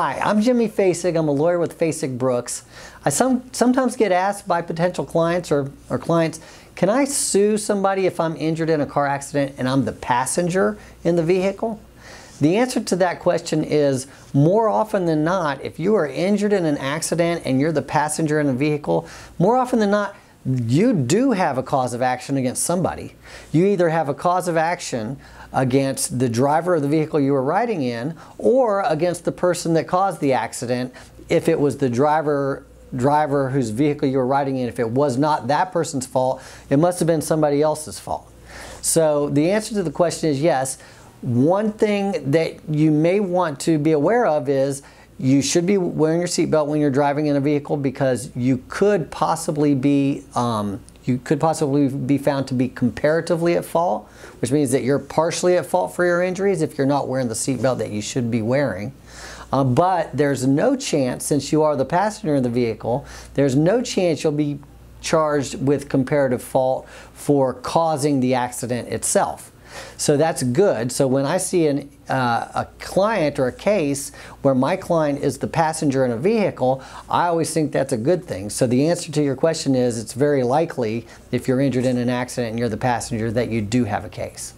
Hi, I'm Jimmy Fasig. I'm a lawyer with Fasig Brooks. I some, sometimes get asked by potential clients or, or clients, can I sue somebody if I'm injured in a car accident and I'm the passenger in the vehicle? The answer to that question is more often than not, if you are injured in an accident and you're the passenger in a vehicle, more often than not, you do have a cause of action against somebody. You either have a cause of action against the driver of the vehicle you were riding in or against the person that caused the accident if it was the driver driver whose vehicle you were riding in. If it was not that person's fault it must have been somebody else's fault. So the answer to the question is yes. One thing that you may want to be aware of is you should be wearing your seatbelt when you're driving in a vehicle because you could possibly be um, you could possibly be found to be comparatively at fault, which means that you're partially at fault for your injuries if you're not wearing the seatbelt that you should be wearing. Uh, but there's no chance, since you are the passenger in the vehicle, there's no chance you'll be charged with comparative fault for causing the accident itself. So that's good. So when I see an, uh, a client or a case where my client is the passenger in a vehicle, I always think that's a good thing. So the answer to your question is it's very likely if you're injured in an accident and you're the passenger that you do have a case.